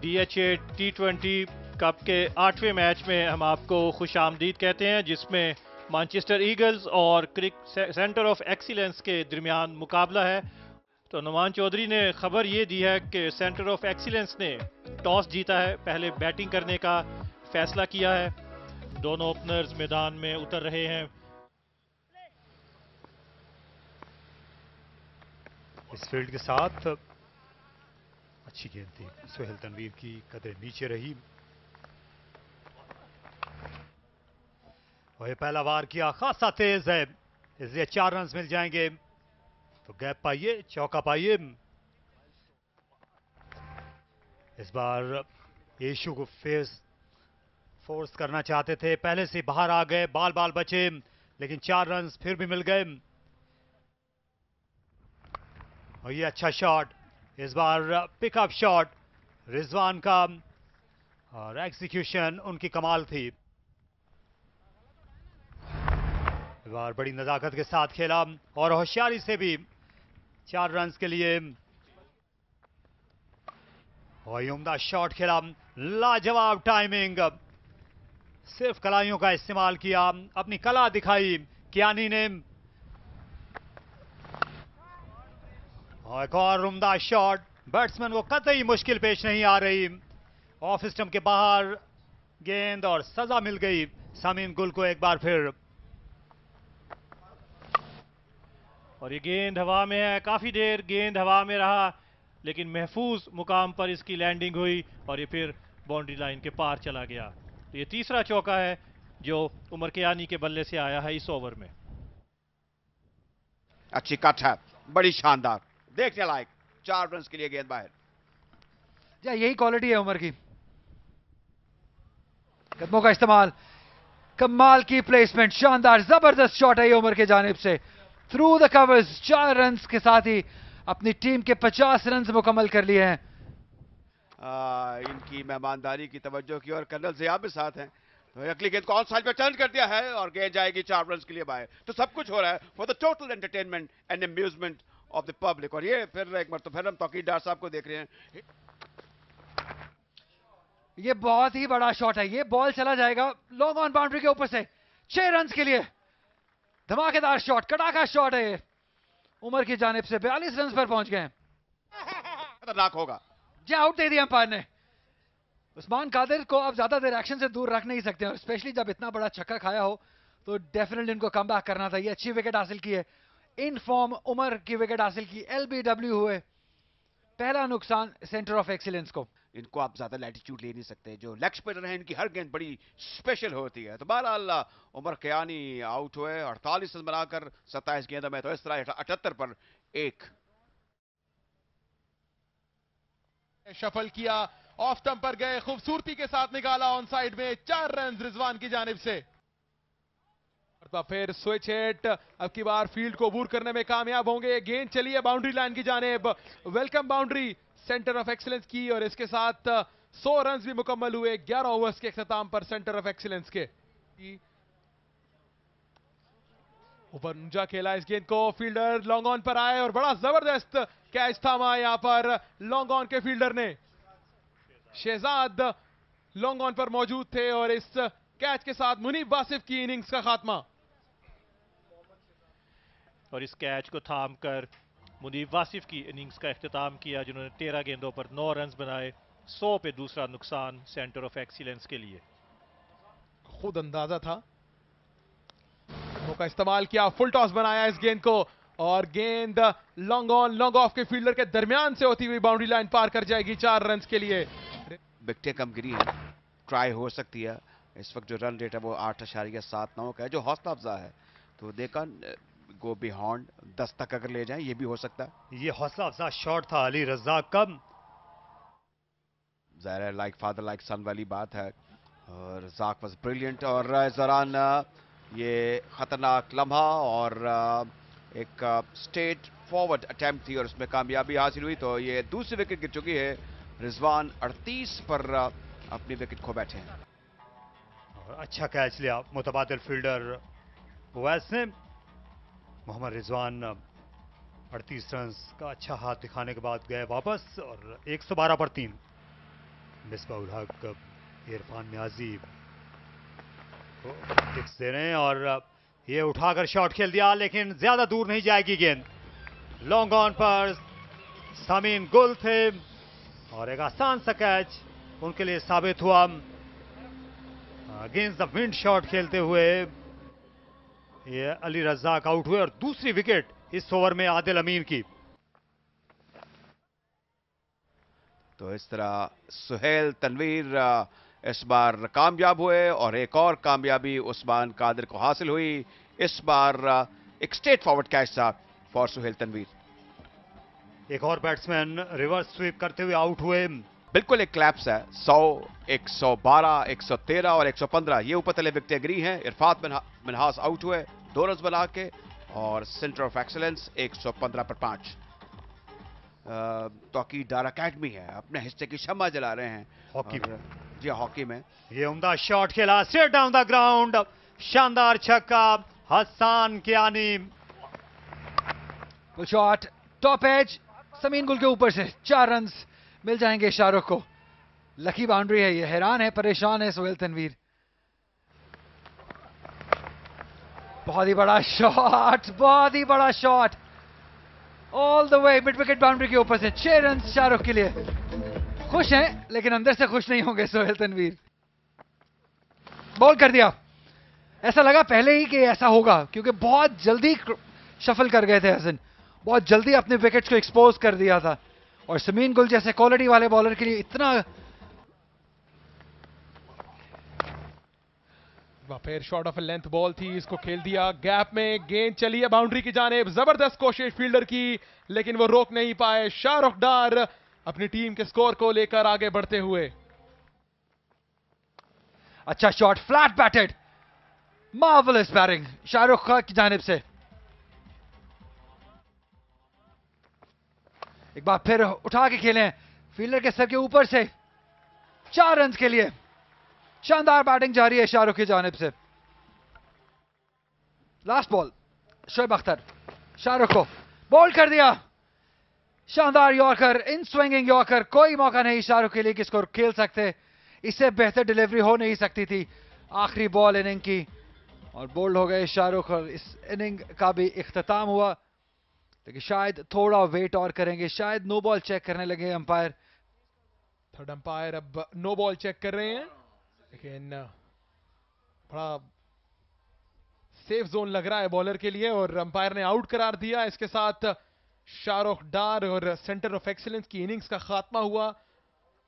DHA T twenty cup के आठवें match में हम आपको खुश आमदीद कहते हैं, जिसमें मानचेस्टर ईगल्स और क्रिक सेंटर ऑफ़ एक्सीलेंस के दरमियान मुकाबला है। तो नुमान चौधरी ने खबर ये दी है कि सेंटर ऑफ़ एक्सीलेंस ने टॉस जीता है, पहले बैटिंग करने का फैसला किया है। दोनों ओपनर्स मैदान में उतर रहे हैं। इस फ़ील्ड के साथ अच्छी गेंद थी। सोहेल तनवीर की कदर नीचे रही। और ये पहला वार किया, खासा तेज है। इसलिए चार रन मिल जाएँगे। तो गैप पाइए, चौका पाइए। इस बार यशु को फेस, फोर्स करना चाहते थे। पहले से बाहर आ गए बाल बाल बचे, लेकिन चार रन फिर भी मिल गए। और ये अच्छा शॉट इस बार पिकअप शॉट रिजवान का, और एग्जीक्यूशन उनकी कमाल थी। इस बार बड़ी नजाकत के साथ खेला और होशियारी से भी चार रन के लिए। और उमदा शॉट खेला। लाजवाब टाइमिंग सिर्फ़ कलाइयों का इस्तेमाल किया। अपनी कला दिखाई। कियानी ने एक और उमदा शॉट। बैट्समैन को कतई मुश्किल पेश नहीं आ रही। ऑफ़ सिस्टम के बाहर गेंद और सजा मिल गई। समीन गुल को एक बार फिर। और ये गेंद हवा में है। काफ़ी देर गेंद हवा में रहा, लेकिन महफूज मुकाम पर इसकी लैंडिंग हुई और ये फिर बाउंड्री लाइन के पार चला गया। तो ये तीसरा चौका है जो उमर के के बल्ले से आया है इस ओवर में। अच्छी कट है बड़ी शानदार। देखने लायक चार रन के लिए गेंद बाहर। या यही क्वालिटी है उमर की। कदमों का इस्तेमाल कमाल की प्लेसमेंट शानदार ज़बरदस्त शॉट है ये उमर के जानब से। थ्रू द कवर्स चार रन के साथ ही अपनी टीम के 50 रन मुकम्मल कर लिए हैं। इनकी मेहमानदारी की तवज्जो की और कर्नल जिया भी साथ हैं। तो अगली गेंद को ऑन साइड पे टर्न कर दिया है और गेंद जाएगी चार रन के लिए बाहर। तो सब कुछ हो रहा है for the total entertainment and amusement of the public और ये फिर एक बार तो फिर हम तोकीदार साहब को देख रहे हैं। ये बहुत ही बड़ा शॉट है। ये बॉल चला जाएगा लॉन्ग ऑन बाउंड्री के ऊपर से। छह रन के लिए धमाकेदार शॉट कड़ाका शॉट है ये। उमर की जानब से बयालीस रन पर पहुँच गए खतरनाक होगा। जी आउट दे दिया अंपायर ने। उस्मान कादिर को अब ज़्यादा देर एक्शन से दूर रख नहीं सकते और स्पेशली जब इतना बड़ा छक्का खाया हो तो डेफिनेटली इनको कम करना था। ये अच्छी विकेट हासिल की है। इन फॉर्म उमर की विकेट हासिल की एलबीडब्ल्यू हुए। पहला नुकसान सेंटर ऑफ़ एक्सीलेंस को। इनको आप ज़्यादा लैटिट्यूड ले नहीं सकते जो लेग स्पिनर है इनकी हर गेंद बड़ी स्पेशल होती है। तो बहरहाल उमर कयानी आउट हुए अड़तालीस रन बनाकर सत्ताईस गेंदों में तो इस तरह अठहत्तर पर एक। शफल किया ऑफ़ स्टंप पर गए खूबसूरती के साथ निकाला ऑन साइड में चार रन रिजवान की जानब से। फिर स्विच हेट। अब की बार फ़ील्ड को बूर करने में कामयाब होंगे। गेंद चली है बाउंड्री लाइन की जानेब। Welcome boundary centre of excellence की, और इसके साथ 100 रन भी मुकम्मल हुए 11 ओवर्स के अख्ताम पर सेंटर ऑफ़ एक्सीलेंस के। ऊँचा खेला इस गेंद को। फील्डर लॉन्ग ऑन पर आए और बड़ा ज़बरदस्त कैच थामा यहाँ पर लॉन्ग ऑन के फील्डर ने। शहजाद लॉन्ग ऑन पर मौजूद थे और इस कैच के साथ मुनीब वासिफ की इनिंग्स का खात्मा। और इस कैच को थाम कर मुनीब वासिफ की इनिंग्स का अख्ताम किया जिन्होंने तेरह गेंदों पर नौ रन बनाए सौ पे दूसरा नुकसान सेंटर ऑफ़ एक्सीलेंस के लिए। खुद अंदाज़ा था। का इस्तेमाल किया फुल टॉस बनाया इस गेंद को और गेंद लॉन्ग ऑन लॉन्ग ऑफ़ के फील्डर के दरमियान से होती हुई बाउंड्री लाइन पार कर जाएगी चार रन के लिए। विकटें कम गिरी है ट्राई हो सकती है। इस वक्त जो रन रेट है वो आठ अशारिया सात नौ का है जो हौसला अफजा है तो देखा गो बिहॉन्ड दस तक अगर ले जाए ये भी हो सकता है। ये हौसला अफजा शॉट था अली रजा कम। ज़ाहिर लाइक फादर लाइक सन वाली बात है। और जाक वॉज़ ब्रिलियंट और दौरान ये ख़तरनाक लम्हा और एक स्टेट फॉरवर्ड अटैम्प्ट थी और उसमें कामयाबी हासिल हुई। तो ये दूसरी विकेट गिर चुकी है। रिजवान 38 पर अपनी विकेट खो बैठे हैं। अच्छा कैच लिया मुतबादल फील्डर वैसे मोहम्मद रिजवान अड़तीस रन का अच्छा हाथ दिखाने के बाद गए वापस और 112 पर तीन। मिसबाउल हक इरफान न्याजी टिक्स दे रहे हैं और ये उठाकर शॉट खेल दिया, लेकिन ज़्यादा दूर नहीं जाएगी गेंद। लॉन्ग ऑन पर समीन गुल थे और एक आसान सा कैच उनके लिए साबित हुआ। अगेंस्ट द विंड शॉट खेलते हुए ये अली रज्जाक आउट हुए और दूसरी विकेट इस ओवर में आदिल अमीन की। तो इस तरह सुहेल तनवीर इस बार कामयाब हुए और एक और कामयाबी उस्मान कादिर को हासिल हुई। इस बार एक स्ट्रेट फॉरवर्ड कैच था फॉर सुहेल तनवीर। एक और बैट्समैन रिवर्स स्वीप करते हुए आउट हुए। बिल्कुल एक क्लैप्स है। 100 112 113 और 115 ये ऊपर तले विकेटें गिरी हैं। इरफात मिनहा- मिनहास आउट हुए दो रन बना के और सेंटर ऑफ़ एक्सीलेंस 115 पर पाँच। तोकी डार अकेडमी है। अपने हिस्से की क्षमा जला रहे हैं। हॉकी में। जी हाँ, हॉकी में। ये उम्दा शॉट खेला स्ट्रेट डाउन द ग्राउंड शानदार छक्का Hassan Kiyani. Shot top edge Sameen Gul के ऊपर से चार रन मिल जाएँगे शाहरुख को। लकी बाउंड्री है ये, हैरान है, परेशान है सोहेल तनवीर। बहुत ही बड़ा शॉट बहुत ही बड़ा shot all the way mid wicket boundary के ऊपर से छह रन शाहरुख के लिए। खुश हैं, लेकिन अंदर से खुश नहीं होंगे सोहेल तनवीर। बॉल कर दिया। ऐसा लगा पहले ही कि ऐसा होगा, क्योंकि बहुत जल्दी शफल कर गए थे हसन। बहुत जल्दी अपने विकेट्स को एक्सपोज कर दिया था। और समीन गुल जैसे क्वालिटी वाले बॉलर के लिए इतना फिर शॉर्ट ऑफ़ लेंथ बॉल थी इसको खेल दिया। गैप में गेंद चली है बाउंड्री की जानेब। ज़बरदस्त कोशिश फील्डर की लेकिन वो रोक नहीं पाए। शाहरुख डार अपनी टीम के स्कोर को लेकर आगे बढ़ते हुए। अच्छा shot flat batted marvellous batting Shahrukh Khan की जानिब से। एक बार फिर उठा के खेलें। फील्डर के सर के ऊपर से चार रन के लिए। शानदार बैटिंग जारी है शाहरुख की जानब से। Last ball Shoaib Akhtar. Shahrukh को बॉल कर दिया। शानदार यॉर्कर इन स्विंगिंग यॉर्कर कोई मौका नहीं शाहरुख के लिए कि इसको खेल सकते। इससे बेहतर डिलीवरी हो नहीं सकती थी। आखिरी बॉल इनिंग की। और बोल्ड हो गए शाहरुख और इस इनिंग का भी इख्तिताम हुआ। लेकिन शायद थोड़ा वेट और करेंगे। शायद नो बॉल चेक करने लगे अंपायर। थर्ड अंपायर अब नो बॉल चेक कर रहे हैं। लेकिन बड़ा सेफ़ जोन लग रहा है बॉलर के लिए और अंपायर ने आउट करार दिया। इसके साथ शाहरुख डार और सेंटर ऑफ़ एक्सीलेंस की इनिंग्स का खात्मा हुआ।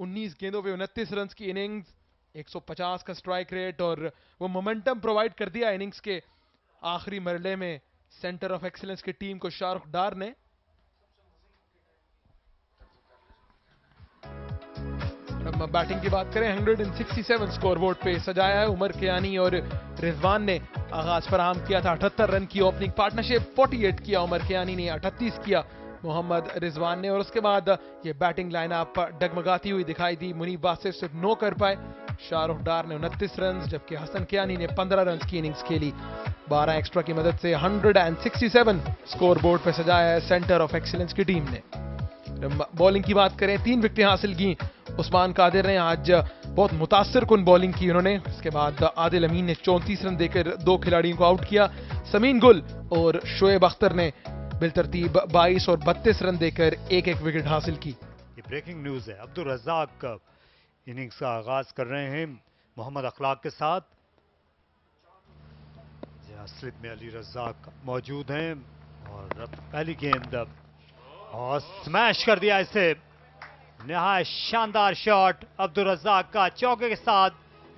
19 गेंदों पे 29 रन की इनिंग्स 150 का स्ट्राइक रेट और वो मोमेंटम प्रोवाइड कर दिया इनिंग्स के आखिरी मरले में। सेंटर ऑफ़ एक्सीलेंस की टीम को शाहरुख डार ने अब बैटिंग की बात करें 167 स्कोर बोर्ड पे सजाया है उमर कियानी और रिजवान ने आगाज़ फराहम किया था। 78 रन की ओपनिंग पार्टनरशिप 48 किया उमर कियानी ने 38 किया मोहम्मद रिजवान ने और उसके बाद ये बैटिंग लाइनअप डगमगाती हुई दिखाई दी। मुनीब बासिफ सिर्फ़ नो कर पाए। शाहरुख डार ने उनतीस रन जबकि हसन कियानी ने 15 रन की इनिंग्स खेली। 12 एक्स्ट्रा की मदद से 167 स्कोर बोर्ड पे सजाया है सेंटर ऑफ़ एक्सीलेंस की टीम ने। बॉलिंग की बात करें, तीन विकेटें हासिल की। उस्मान कादिर ने आज बहुत मुतासर कन बॉलिंग की उन्होंने। इसके बाद आदिल अमीन ने चौंतीस रन देकर दो खिलाड़ियों को आउट किया। समीन गुल और शोएब अख्तर ने बिलतरतीब 22 और 32 रन देकर एक एक विकेट हासिल की। ब्रेकिंग न्यूज़ है। अब्दुल रजाक इनिंग्स का आगाज़ कर रहे हैं मोहम्मद अखलाक के साथ। स्लिप में अली रजाक मौजूद हैं और पहली गेंद और स्मैश कर दिया इसे। नहाय शानदार शॉट अब्दुल रजाक का चौके के साथ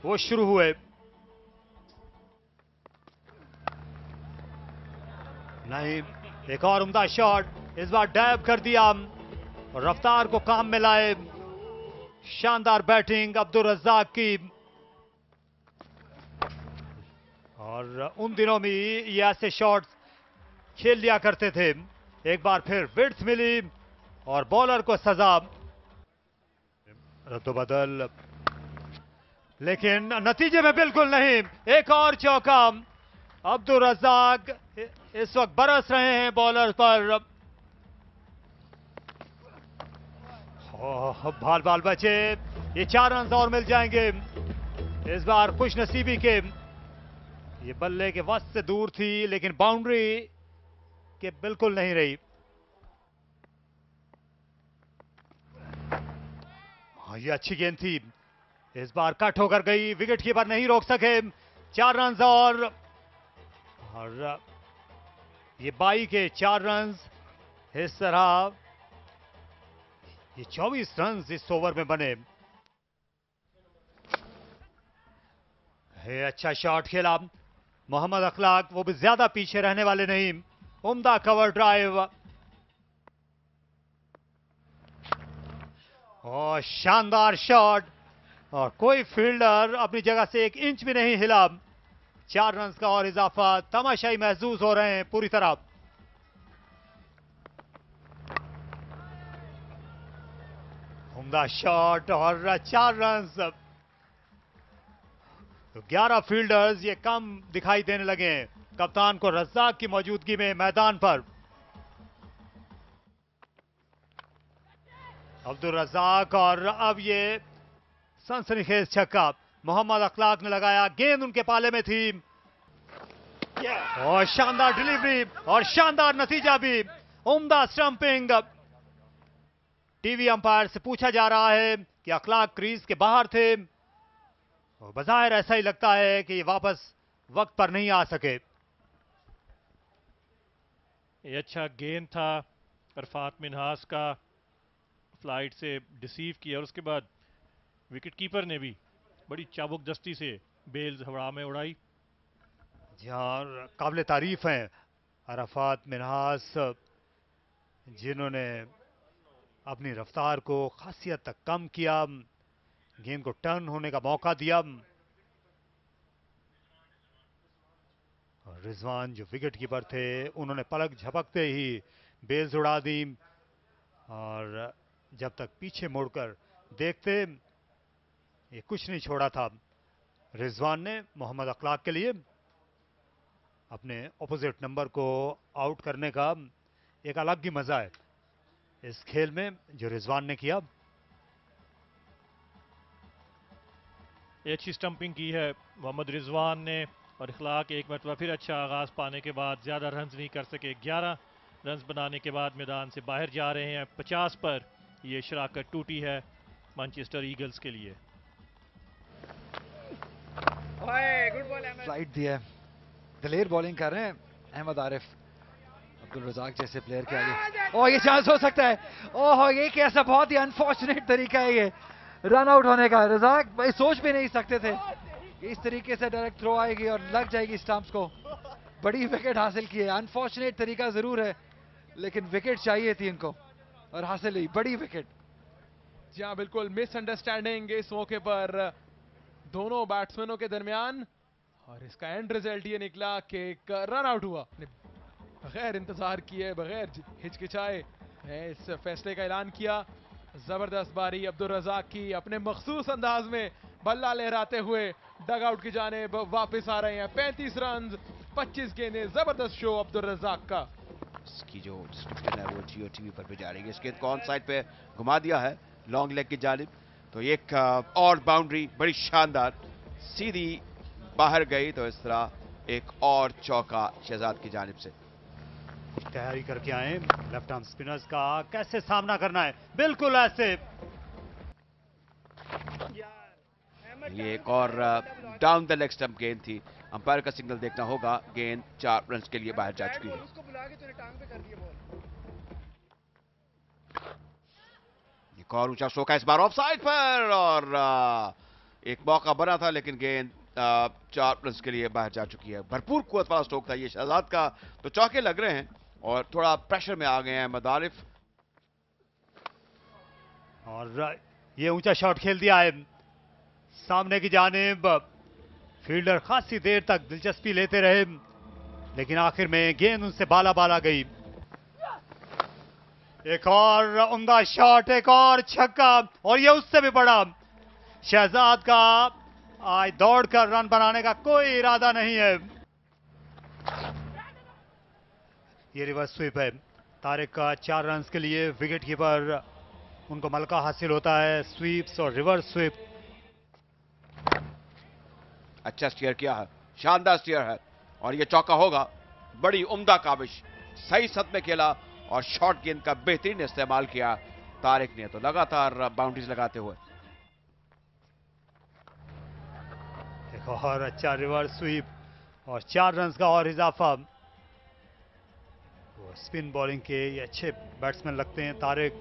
वो शुरू हुए। नहीं, एक और उम्दा शॉट, इस बार डैब कर दिया। और रफ्तार को काम में लाए शानदार बैटिंग अब्दुल रज्जाक की। और उन दिनों में ये ऐसे शॉट्स खेल लिया करते थे। एक बार फिर विड्थ मिली और बॉलर को सजा। रद्दोबदल लेकिन नतीजे में बिल्कुल नहीं। एक और चौका। अब्दुल रजाक इस वक्त बरस रहे हैं बॉलर पर। बाल बाल बचे। ये चार रन और मिल जाएँगे। इस बार खुश नसीबी के। ये बल्ले के वस्त से दूर थी, लेकिन बाउंड्री के बिल्कुल नहीं रही। हाँ ये अच्छी गेंद थी। इस बार कट होकर गई। विकेट कीपर नहीं रोक सके। चार रन और। और ये बाई के चार रन इस तरह ये 24 रन इस ओवर में बने। अच्छा शॉट खेला। मोहम्मद अखलाक, वो भी ज़्यादा पीछे रहने वाले नहीं। उम्दा कवर ड्राइव और शानदार शॉट और कोई फील्डर अपनी जगह से एक इंच भी नहीं हिला। चार रन का और इजाफा। तमाशाई महसूस हो रहे हैं पूरी तरह उम्दा शॉट और चार रन तो 11 फील्डर्स ये कम दिखाई देने लगे कप्तान को रज्जाक की मौजूदगी में मैदान पर। अब्दुल रज्जाक और अब ये सनसनीखेज छक्का। मोहम्मद अखलाक ने लगाया, गेंद उनके पाले में थी। और शानदार डिलीवरी और शानदार नतीजा भी। उम्दा स्टंपिंग। टीवी अंपायर से पूछा जा रहा है कि अखलाक क्रीज के बाहर थे। और बाहर ऐसा ही लगता है कि ये वापस वक्त पर नहीं आ सके। ये अच्छा गेंद था अरफात मिनहास का फ़्लाइट से डिसीव किया और उसके बाद विकेट कीपर ने भी बड़ी चाबुक दस्ती से बेल्स हवा में उड़ाई। जी हाँ काबिल तारीफ़ हैं अरफात मिनहास जिन्होंने अपनी रफ्तार को खासियत तक कम किया, गेंद को टर्न होने का मौका दिया। रिजवान जो विकेट कीपर थे, उन्होंने पलक झपकते ही बेल्स उड़ा दी। और जब तक पीछे मुड़कर देखते, ये कुछ नहीं छोड़ा था। रिजवान ने मोहम्मद अखलाक के लिए अपने ऑपोजिट नंबर को आउट करने का एक अलग ही मज़ा है। इस खेल में जो रिजवान ने किया। अच्छी स्टंपिंग की है। मोहम्मद रिजवान ने और इखलाक एक मरतबा फिर अच्छा आगाज़ पाने के बाद ज़्यादा रन नहीं कर सके। 11 रन बनाने के बाद मैदान से बाहर जा रहे हैं। 50 पर ये शराकत टूटी है मैनचेस्टर ईगल्स के लिए। फ़्लाइट दिया है। दलेर बॉलिंग कर रहे हैं अहमद आरिफ। अब्दुल रजाक जैसे प्लेयर के आगे। ओह, ये चांस हो सकता है। ओह, ये कैसा बहुत ही अनफॉर्चुनेट तरीका है ये। रन आउट होने का। रजाक भाई, सोच भी नहीं सकते थे। इस तरीके से डायरेक्ट थ्रो आएगी और लग जाएगी स्टंप्स को। बड़ी विकेट हासिल की है। अनफॉर्चुनेट तरीका ज़रूर है, लेकिन विकेट चाहिए थी इनको। और हासिल हुई। बड़ी विकेट जी हाँ बिल्कुल मिसअंडरस्टैंडिंग इस मौके पर दोनों बैट्समैनों के दरमियान। और इसका एंड रिज़ल्ट ये निकला कि एक रन आउट हुआ। बगैर इंतज़ार किए, बगैर हिचकिचाए, है इस फैसले का ऐलान किया। ज़बरदस्त बारी अब्दुल रजाक की अपने मखसूस अंदाज में बल्ला लहराते हुए डग आउट की जाने वापस आ रहे हैं। पैंतीस रन पच्चीस गेंदे, ज़बरदस्त शो अब्दुल रजाक का। इसकी जो डिस्क्रिप्शन है वो जियो टीवी पर भी जा रही है। इस गेंद को ऑन साइड पे घुमा दिया है? लॉन्ग लेग की जानिब। तो एक और बाउंड्री बड़ी शानदार। सीधी बाहर गई तो इस तरह एक और चौका शहजाद की जानब से। तैयारी करके आए लेफ़्ट आर्म स्पिनर्स का कैसे सामना करना है? बिल्कुल ऐसे। ये एक और डाउन द लेग स्टंप गेंद थी। अंपायर का सिग्नल देखना होगा। गेंद चार रन के लिए बाहर जा चुकी है। एक और ऊँचा है इस बार ऑफ़ साइड पर और एक मौका बना था लेकिन गेंद चार रन के लिए बाहर जा चुकी है। भरपूर कुत वाला स्ट्रोक था ये शहजाद का। तो चौके लग रहे हैं। और थोड़ा प्रेशर में आ गए हैं मदारिफ। और ये ऊँचा शॉट खेल दिया है। सामने की जानेब फील्डर खासी देर तक दिलचस्पी लेते रहे। लेकिन आखिर में गेंद उनसे बाला बाला गई। एक और उमदा शॉट एक और छक्का, और ये उससे भी बड़ा। शहजाद का, आज दौड़कर रन बनाने का कोई इरादा नहीं है। ये रिवर्स स्वीप है। तारिक का चार रन के लिए विकेट कीपर उनको मलका हासिल होता है स्वीप्स और रिवर्स स्वीप अच्छा स्टीयर किया है शानदार स्टीयर है और ये चौका होगा बड़ी उम्दा काबिश। सही सत में खेला और शॉर्ट गेंद का बेहतरीन इस्तेमाल किया तारिक ने तो लगातार बाउंड्रीज लगाते हुए। एक और अच्छा रिवर्स स्वीप और चार रन का और इजाफा। स्पिन बॉलिंग के ये अच्छे बैट्समैन लगते हैं, तारिक।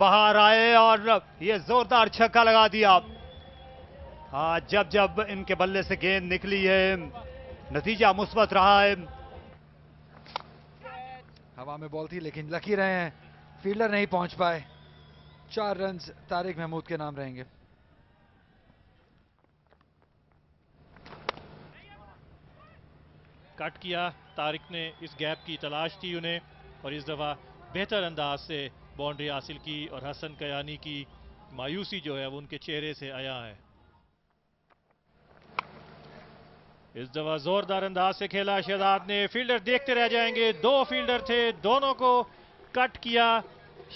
बाहर आए और ये जोरदार छक्का लगा दिया। हाँ जब जब इनके बल्ले से गेंद निकली है, नतीजा मुस्बत रहा है। हवा में बॉल थी, लेकिन लकी रहे हैं। फील्डर नहीं पहुँच पाए। चार रन तारिक महमूद के नाम रहेंगे। कट किया। तारिक ने इस गैप की तलाश थी उन्हें और इस दफ़ा बेहतर अंदाज से बाउंड्री हासिल की और हसन कयानी की मायूसी जो है वो उनके चेहरे से आया है। इस दफ़ा जोरदार अंदाज से खेला शहजाद ने। फील्डर देखते रह जाएँगे। दो फील्डर थे, दोनों को कट किया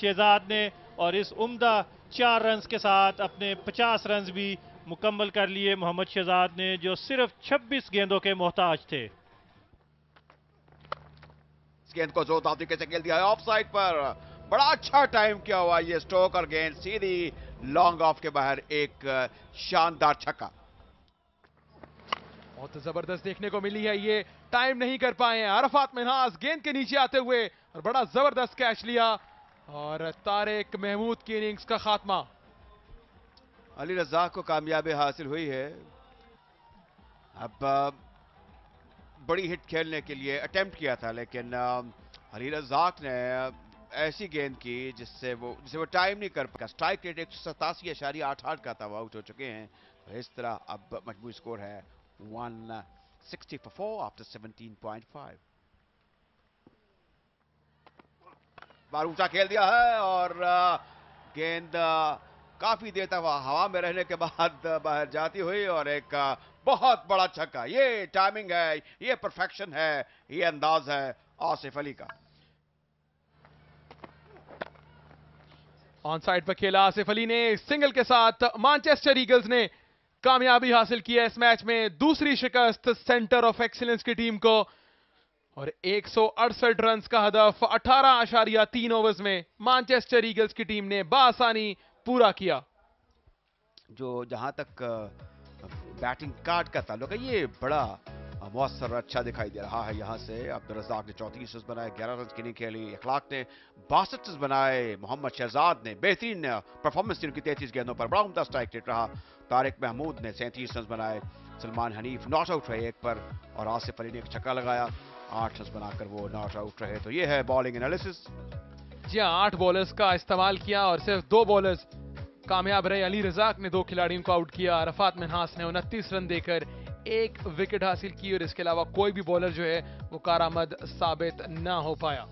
शहजाद ने और इस उम्दा चार रन के साथ अपने 50 रन भी मुकम्मल कर लिए मोहम्मद शहजाद ने, जो सिर्फ़ 26 गेंदों के मोहताज थे। गेंद को जोरदार तरीके से खेल दिया है ऑफ़ साइड पर। बड़ा अच्छा टाइम किया हुआ ये स्ट्रोक और गेंद सीधी लॉन्ग ऑफ़ के बाहर एक शानदार छक्का। बहुत ज़बरदस्त देखने को मिली है ये टाइम नहीं कर पाए अरफात मिनहास गेंद के नीचे आते हुए और बड़ा ज़बरदस्त कैच लिया और तारिक महमूद की इनिंग्स का खात्मा। अली रजाक को कामयाबी हासिल हुई है। अब बड़ी हिट खेलने के लिए अटेम्प्ट किया था, लेकिन अली रजाक ने ऐसी गेंद की जिससे वो जिसे वो टाइम नहीं कर पाया स्ट्राइक रेट एक सौ सतासी आठ आठ का था, वो आउट हो चुके हैं तो इस तरह अब मज़बूत स्कोर है 160 for 4 after 17.5. बार ऊँचा खेल दिया है और गेंद काफ़ी देर तक हवा में रहने के बाद बाहर जाती हुई और एक बहुत बड़ा छक्का। ये टाइमिंग है ये परफेक्शन है ये अंदाज है आसिफ अली का। ऑन साइड पर खेला आसिफ अली ने सिंगल के साथ मानचेस्टर ईगल्स ने कामयाबी हासिल की है इस मैच में। दूसरी शिकस्त सेंटर ऑफ़ एक्सीलेंस की टीम को और एक रन का हदफ अठारह आशारिया तीन ओवर्स में मानचेस्टर ईगल्स की टीम ने बासानी पूरा किया। जो जहाँ तक बैटिंग कार्ड का ताल्लुक है। ये बड़ा मौसर अच्छा दिखाई दे रहा है यहाँ से। अब्दुल रजाक ने चौंतीस रन बनाए, ग्यारह रन नहीं खेली। अखलाक ने बासठ रन बनाए। मोहम्मद शहजाद ने बेहतरीन परफॉर्मेंस थी उनकी तैंतीस गेंदों पर बड़ा उमदा स्ट्राइक रेट रहा। तारिक महमूद ने सैंतीस रन बनाए। सलमान हनीफ नॉट आउट रहे एक पर और आसिफ अली ने एक छक्का लगाया। आठ रन बनाकर वो नॉट आउट रहे। तो ये है बॉलिंग एनालिसिस जी हाँ आठ बॉलर्स का इस्तेमाल किया और सिर्फ़ दो बॉलर्स कामयाब रहे। अली रजाक ने दो खिलाड़ियों को आउट किया। रफात मिनहास ने उनतीस रन देकर एक विकेट हासिल की और इसके अलावा कोई भी बॉलर जो है वो कारामद साबित ना हो पाया।